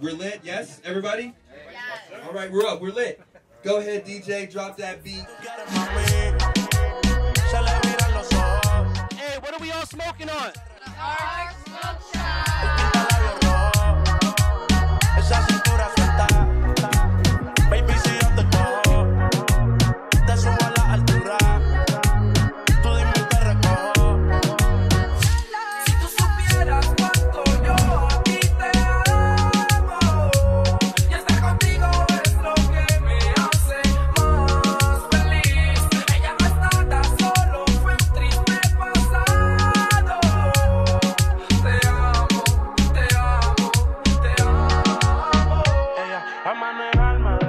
We're lit, yes? Everybody? All right, we're up. We're lit. Go ahead, DJ. Drop that beat. Hey, what are we all smoking on? my